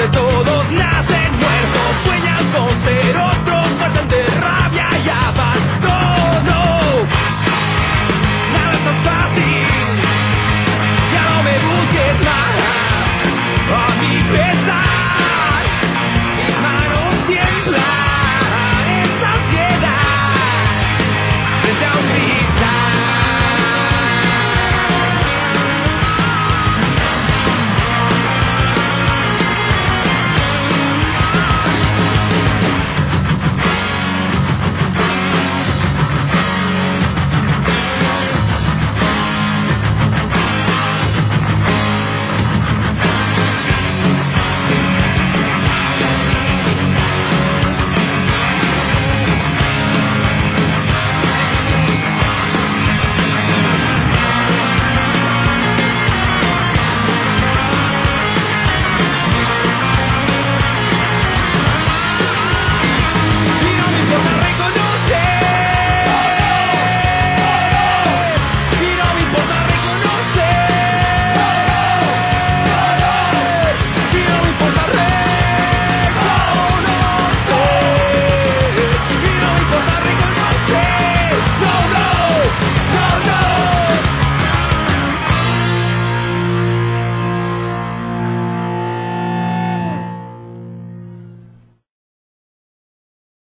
donde todos nacen.